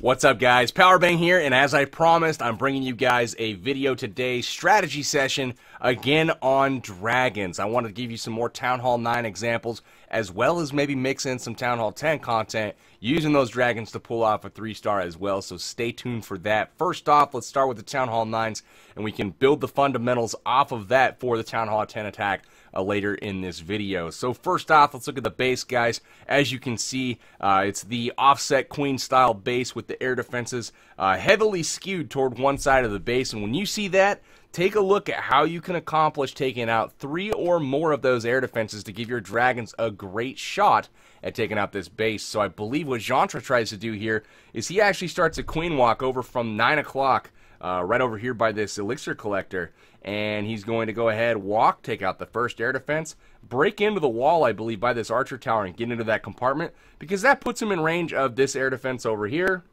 What's up, guys? Powerbang here, and as I promised, I'm bringing you guys a video today strategy session again on dragons. I want to give you some more Town Hall 9 examples, as well as maybe mix in some Town Hall 10 content using those dragons to pull off a 3-star as well, so stay tuned for that. First off, let's start with the Town Hall 9s, and we can build the fundamentals off of that for the Town Hall 10 attack uh, later in this video. So first off, let's look at the base, guys. As you can see, uh, it's the offset queen style base with the air defenses uh, heavily skewed toward one side of the base. And when you see that, take a look at how you can accomplish taking out three or more of those air defenses to give your dragons a great shot at taking out this base. So I believe what Jantra tries to do here is he actually starts a queen walk over from 9 o'clock uh, right over here by this elixir collector. And he's going to go ahead, walk, take out the first air defense, break into the wall, I believe, by this archer tower and get into that compartment because that puts him in range of this air defense over here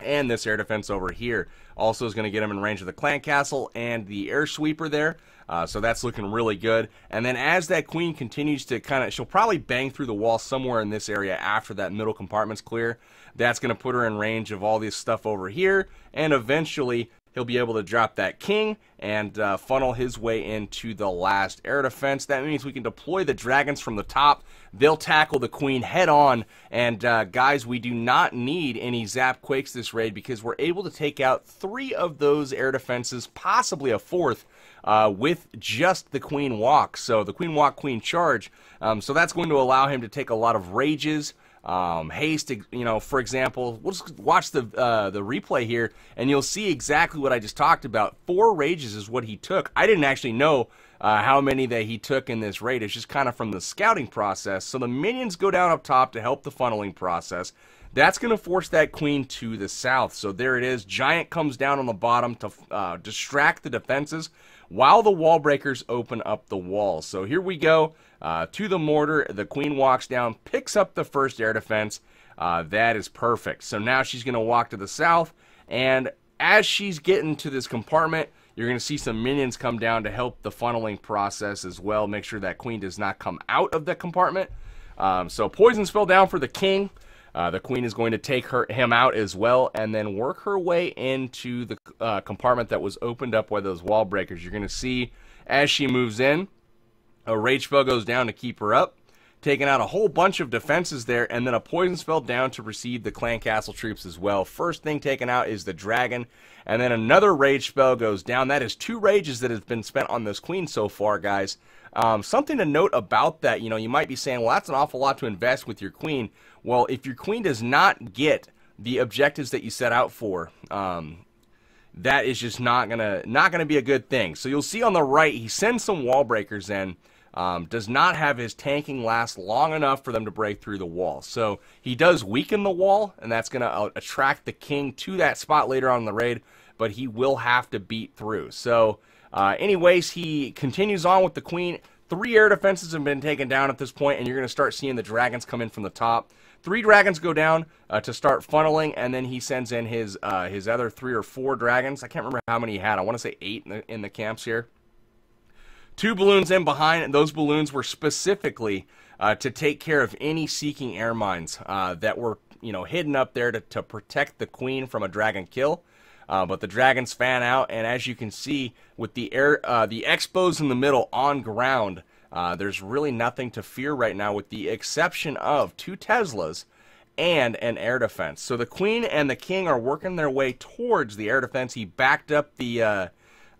and this air defense over here. Also is going to get him in range of the clan castle and the air sweeper there. Uh, so that's looking really good. And then as that queen continues to kind of, she'll probably bang through the wall somewhere in this area after that middle compartment's clear. That's going to put her in range of all this stuff over here. And eventually he'll be able to drop that king and uh, funnel his way into the last air defense. That means we can deploy the dragons from the top. They'll tackle the queen head on. And uh, guys, we do not need any zap quakes this raid because we're able to take out three of those air defenses, possibly a fourth. Uh, with just the queen walk. So the queen walk, queen charge. Um, so that's going to allow him to take a lot of rages, um, haste, you know, for example, we'll just watch the uh, the replay here, and you'll see exactly what I just talked about. Four rages is what he took. I didn't actually know uh, how many that he took in this raid. It's just kind of from the scouting process. So the minions go down up top to help the funneling process. That's going to force that queen to the south. So there it is. Giant comes down on the bottom to uh, distract the defenses while the wall breakers open up the walls. So here we go uh, to the mortar. The queen walks down, picks up the first air defense. Uh, that is perfect. So now she's going to walk to the south, and as she's getting to this compartment, you're going to see some minions come down to help the funneling process as well. Make sure that queen does not come out of the compartment. Um, so poison spell down for the king. Uh, the queen is going to take her him out as well, and then work her way into the uh, compartment that was opened up by those wall breakers. You're going to see as she moves in, a rage spell goes down to keep her up, taking out a whole bunch of defenses there, and then a poison spell down to receive the clan castle troops as well. First thing taken out is the dragon, and then another rage spell goes down. That is two rages that has been spent on this queen so far, guys. Um, something to note about that, you know, you might be saying, well, that's an awful lot to invest with your queen. Well, if your queen does not get the objectives that you set out for, um, that is just not gonna not gonna be a good thing. So you'll see on the right, he sends some wall breakers in. Um, does not have his tanking last long enough for them to break through the wall. So he does weaken the wall, and that's going to uh, attract the king to that spot later on in the raid, but he will have to beat through. So uh, anyways, he continues on with the queen. Three air defenses have been taken down at this point, and you're going to start seeing the dragons come in from the top. Three dragons go down uh, to start funneling, and then he sends in his uh, his other three or four dragons. I can't remember how many he had. I want to say eight in the, in the camps here. Two balloons in behind, and those balloons were specifically uh, to take care of any seeking air mines uh, that were you know hidden up there to, to protect the queen from a dragon kill. Uh, but the dragons fan out, and as you can see, with the air, uh, the X-bows in the middle on ground, uh, there's really nothing to fear right now, with the exception of two Teslas and an air defense. So the queen and the king are working their way towards the air defense. He backed up the uh,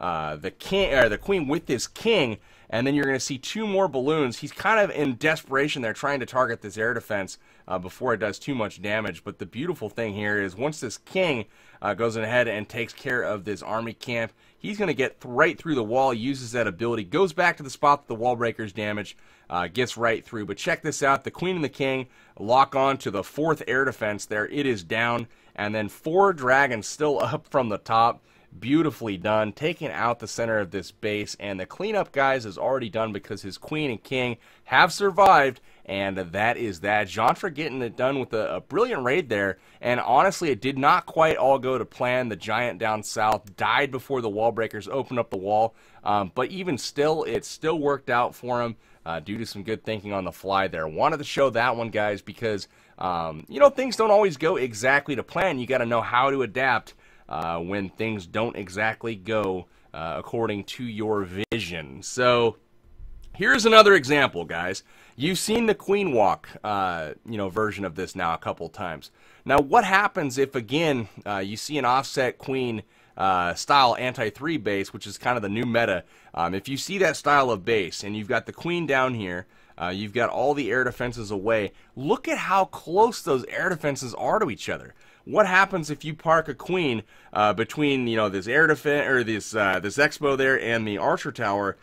uh, the king or the queen with his king, and then you're going to see two more balloons. He's kind of in desperation there, trying to target this air defense uh, before it does too much damage. But the beautiful thing here is once this king uh, goes ahead and takes care of this army camp, he's going to get right through the wall, uses that ability, goes back to the spot that the wall breakers damage, uh, gets right through. But check this out: the queen and the king lock on to the fourth air defense. There, it is down, and then four dragons still up from the top beautifully done, taking out the center of this base. And the cleanup, guys, is already done because his queen and king have survived. And that is that. Jantra getting it done with a, a, brilliant raid there. And honestly, it did not quite all go to plan. The giant down south died before the wall breakers opened up the wall. Um, but even still, it still worked out for him uh, due to some good thinking on the fly there. Wanted to show that one, guys, because um, you know, things don't always go exactly to plan. You got to know how to adapt uh, when things don't exactly go uh, according to your vision. So here's another example, guys. You've seen the Queen Walk, uh, you know, version of this now a couple times. Now, what happens if again uh, you see an offset Queen? Uh, style anti 3 base, which is kind of the new meta. Um, if you see that style of base and you've got the queen down here, uh, you've got all the air defenses away. Look at how close those air defenses are to each other. What happens if you park a queen uh, between you know this air defense or this uh, this X-bow there and the archer tower?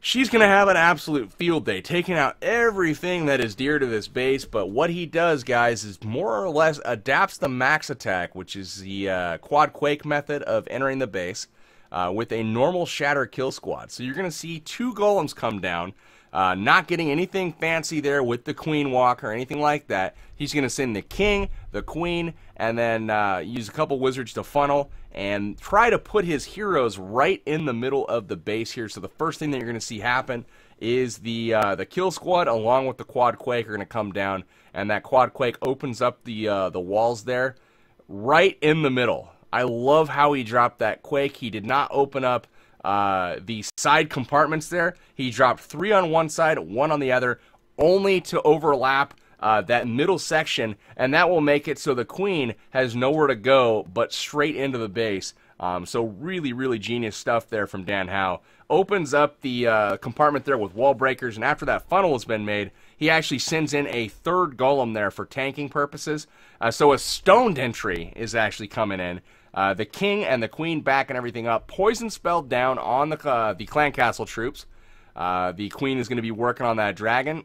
She's going to have an absolute field day, taking out everything that is dear to this base. But what he does, guys, is more or less adapts the max attack, which is the uh, quad quake method of entering the base, uh, with a normal shatter kill squad. So you're going to see two golems come down. Uh, not getting anything fancy there with the queen walk or anything like that. He's going to send the king, the queen, and then uh, use a couple wizards to funnel and try to put his heroes right in the middle of the base here. So the first thing that you're going to see happen is the uh, the kill squad along with the quad quake are going to come down, and that quad quake opens up the uh, the walls there, right in the middle. I love how he dropped that quake. He did not open up uh, the side compartments there. He dropped three on one side, one on the other, only to overlap uh, that middle section, and that will make it so the queen has nowhere to go but straight into the base. Um, so really, really genius stuff there from Dan Howe. Opens up the uh, compartment there with wall breakers, and after that funnel has been made, he actually sends in a third golem there for tanking purposes. Uh, so a stoned entry is actually coming in. Uh, the king and the queen back and everything up. Poison spell down on the uh, the clan castle troops. Uh, the queen is going to be working on that dragon.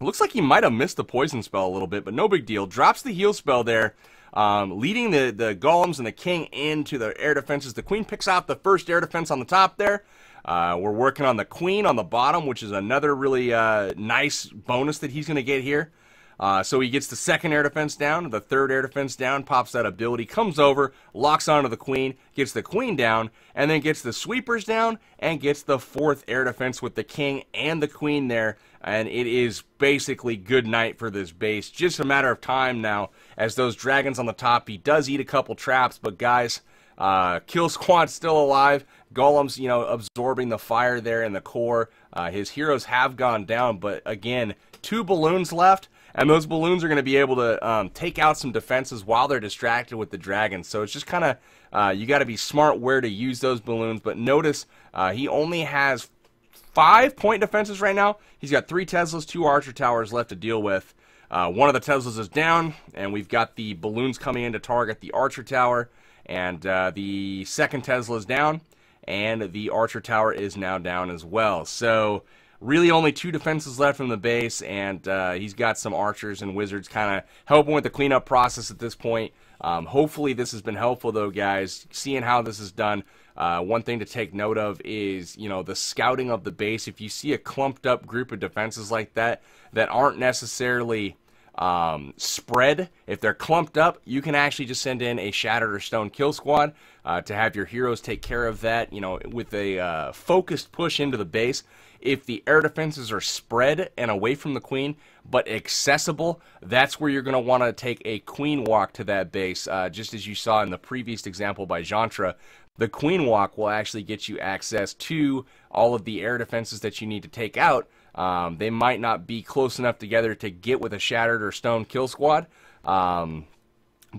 Looks like he might have missed the poison spell a little bit, but no big deal. Drops the heal spell there, um, leading the, the golems and the king into the air defenses. The queen picks out the first air defense on the top there. Uh, we're working on the queen on the bottom, which is another really uh, nice bonus that he's going to get here. Uh, so he gets the second air defense down, the third air defense down, pops that ability, comes over, locks onto the queen, gets the queen down, and then gets the sweepers down and gets the fourth air defense with the king and the queen there. And it is basically good night for this base. Just a matter of time now as those dragons on the top. He does eat a couple traps, but guys, uh, Kill Squad still alive. Golem's, you know, absorbing the fire there in the core. Uh, his heroes have gone down, but again, two balloons left and those balloons are going to be able to um, take out some defenses while they're distracted with the dragons. So it's just kind of uh, you got to be smart where to use those balloons. But notice uh, he only has five point defenses right now. He's got three Teslas, two Archer towers left to deal with. Uh, one of the Teslas is down, and we've got the balloons coming in to target the Archer tower. And uh, the second Tesla is down, and the Archer tower is now down as well. So really only two defenses left from the base, and uh, he's got some archers and wizards kind of helping with the cleanup process at this point. Um, hopefully, this has been helpful, though, guys. Seeing how this is done. Uh, one thing to take note of is, you know, the scouting of the base. If you see a clumped up group of defenses like that that aren't necessarily um, spread, if they're clumped up, you can actually just send in a shattered or stone kill squad uh, to have your heroes take care of that, you know, with a uh, focused push into the base if the air defenses are spread and away from the queen, but accessible, that's where you're going to want to take a queen walk to that base. Uh, just as you saw in the previous example by Jantra, the queen walk will actually get you access to all of the air defenses that you need to take out. Um, they might not be close enough together to get with a shattered or stone kill squad, um,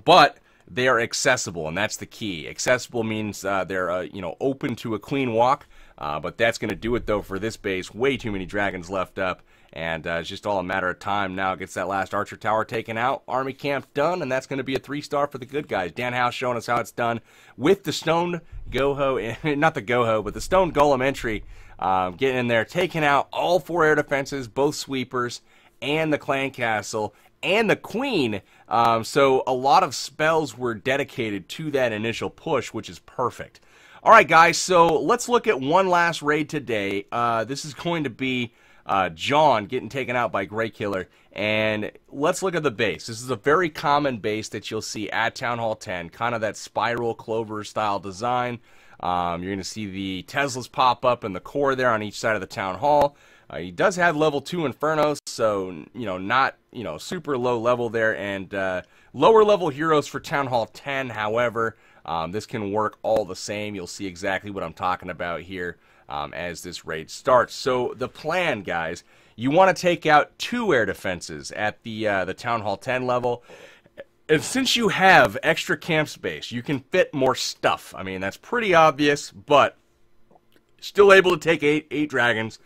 but they are accessible, and that's the key. Accessible means uh, they're uh, you know open to a clean walk. Uh, but that's going to do it, though, for this base. Way too many dragons left up. And uh, it's just all a matter of time now. Gets that last Archer Tower taken out. Army camp done. And that's going to be a three star for the good guys. Dan House showing us how it's done with the Stone Goho, not the Goho, but the Stone Golem entry. Um, getting in there, taking out all four air defenses, both sweepers, and the clan castle and the queen. Um, so a lot of spells were dedicated to that initial push, which is perfect. All right, guys, so let's look at one last raid today. Uh, this is going to be uh, John getting taken out by Grey Killer. And let's look at the base. This is a very common base that you'll see at Town Hall 10, kind of that spiral clover style design. Um, you're going to see the Teslas pop up in the core there on each side of the Town Hall. Uh, he does have level 2 Infernos, so, you know, not, you know, super low level there, and uh, lower level heroes for Town Hall 10, however, um, this can work all the same. You'll see exactly what I'm talking about here um, as this raid starts. So the plan, guys, you want to take out two air defenses at the uh, the Town Hall 10 level. And since you have extra camp space, you can fit more stuff. I mean, that's pretty obvious, but still able to take eight eight dragons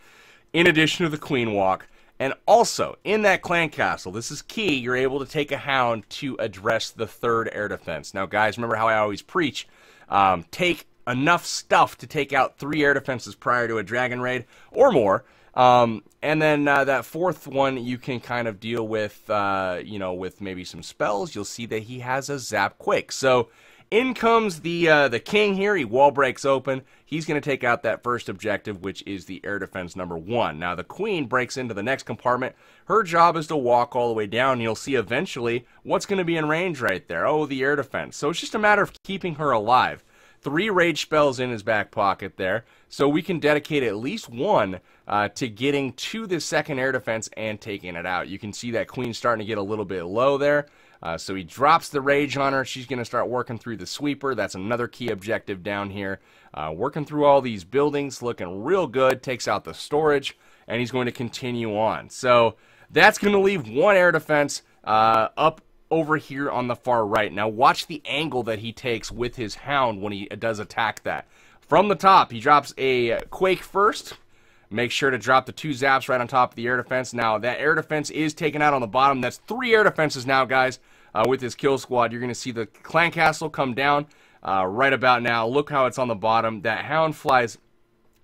in addition to the Queen Walk. And also, in that clan castle, this is key, you're able to take a hound to address the third air defense. Now, guys, remember how I always preach um, take enough stuff to take out three air defenses prior to a dragon raid or more. Um, and then uh, that fourth one you can kind of deal with, uh, you know, with maybe some spells. You'll see that he has a zap quake. So in comes the uh, the king here. He wall breaks open. He's going to take out that first objective, which is the air defense number one. Now the queen breaks into the next compartment. Her job is to walk all the way down. You'll see eventually what's going to be in range right there. Oh, the air defense. So it's just a matter of keeping her alive three rage spells in his back pocket there. So we can dedicate at least one uh, to getting to the second air defense and taking it out. You can see that queen starting to get a little bit low there. Uh, so he drops the rage on her. She's going to start working through the sweeper. That's another key objective down here. Uh, working through all these buildings, looking real good. Takes out the storage, and he's going to continue on. So that's going to leave one air defense uh, up over here on the far right. Now watch the angle that he takes with his hound when he does attack that. From the top, he drops a Quake first. Make sure to drop the two zaps right on top of the air defense. Now, that air defense is taken out on the bottom. That's three air defenses now, guys, uh, with his kill squad. You're going to see the clan castle come down uh, right about now. Look how it's on the bottom. That hound flies.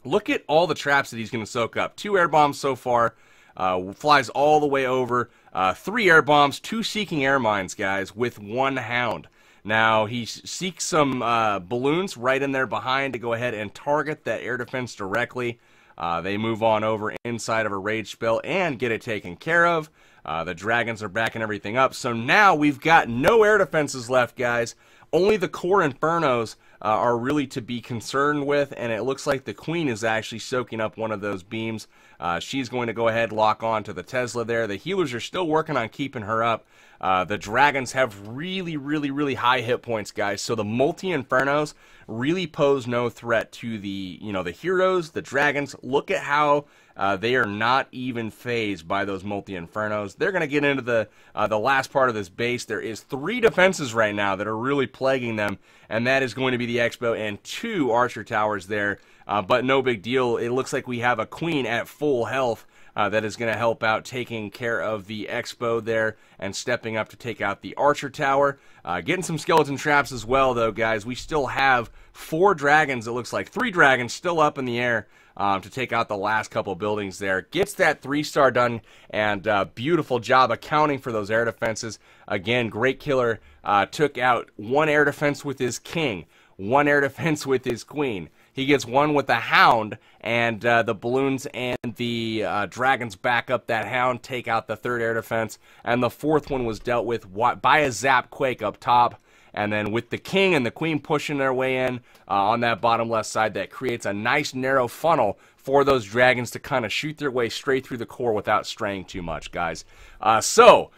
Look at all the traps that he's going to soak up. Two air bombs so far. Uh, flies all the way over. Uh, three air bombs, two seeking air mines, guys, with one hound. Now, he seeks some uh, balloons right in there behind to go ahead and target that air defense directly. Uh, they move on over inside of a rage spell and get it taken care of. Uh, the dragons are backing everything up. So now we've got no air defenses left, guys. Only the core infernos uh, are really to be concerned with, and it looks like the queen is actually soaking up one of those beams. Uh, she's going to go ahead lock on to the Tesla there. The healers are still working on keeping her up. Uh, the dragons have really, really, really high hit points, guys. So the multi infernos really pose no threat to the, you know, the heroes, the dragons. Look at how uh, they are not even fazed by those multi infernos. They're going to get into the uh, the last part of this base. There is three defenses right now that are really plaguing them, and that is going to be the X-Bow and two Archer towers there. Uh, but no big deal. It looks like we have a Queen at full health. Uh, that is going to help out taking care of the X-Bow there and stepping up to take out the Archer Tower. Uh, getting some skeleton traps as well, though, guys. We still have four dragons, it looks like. Three dragons still up in the air um, to take out the last couple buildings there. Gets that three star done, and uh, beautiful job accounting for those air defenses. Again, great killer. Uh, took out one air defense with his king, one air defense with his queen. He gets one with the hound, and uh, the balloons and the uh, dragons back up that hound, take out the third air defense, and the fourth one was dealt with by a zap quake up top. And then with the king and the queen pushing their way in uh, on that bottom left side, that creates a nice narrow funnel for those dragons to kind of shoot their way straight through the core without straying too much, guys. Uh, so,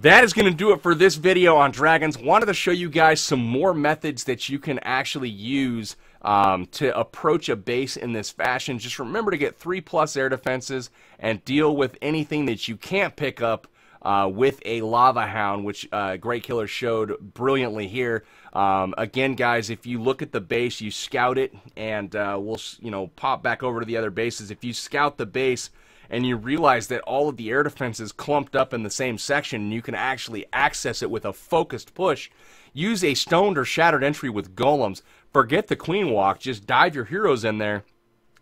that is going to do it for this video on dragons. Wanted to show you guys some more methods that you can actually use um, to approach a base in this fashion. Just remember to get three plus air defenses and deal with anything that you can't pick up uh, with a lava hound, which uh, Great Killer showed brilliantly here. Um, again, guys, if you look at the base, you scout it, and uh, we'll you know pop back over to the other bases. If you scout the base and you realize that all of the air defenses clumped up in the same section, and you can actually access it with a focused push. Use a stoned or shattered entry with golems. Forget the queen walk. Just dive your heroes in there.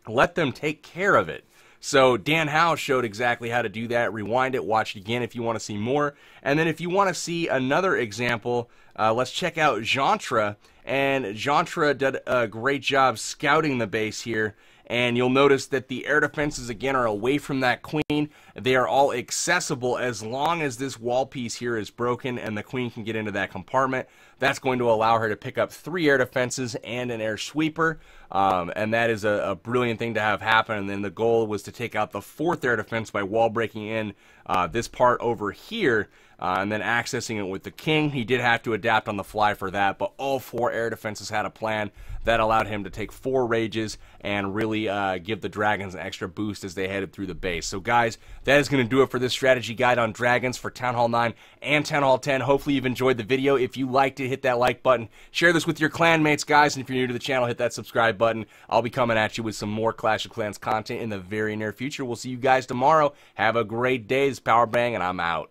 Let them take care of it. So Dan Howe showed exactly how to do that. Rewind it, watch it again if you want to see more. And then if you want to see another example, uh, let's check out Jantra. And Jantra did a great job scouting the base here And you'll notice that the air defenses again are away from that queen. They are all accessible as long as this wall piece here is broken and the queen can get into that compartment. That's going to allow her to pick up three air defenses and an air sweeper. Um, and that is a, a, brilliant thing to have happen. And then the goal was to take out the fourth air defense by wall breaking in uh, this part over here. Uh, and then accessing it with the king. He did have to adapt on the fly for that, but all four air defenses had a plan that allowed him to take four rages and really uh, give the dragons an extra boost as they headed through the base. So, guys, that is going to do it for this strategy guide on dragons for Town Hall 9 and Town Hall 10. Hopefully, you've enjoyed the video. If you liked it, hit that like button. Share this with your clanmates, guys. And if you're new to the channel, hit that subscribe button. I'll be coming at you with some more Clash of Clans content in the very near future. We'll see you guys tomorrow. Have a great day. This Powerbang, and I'm out.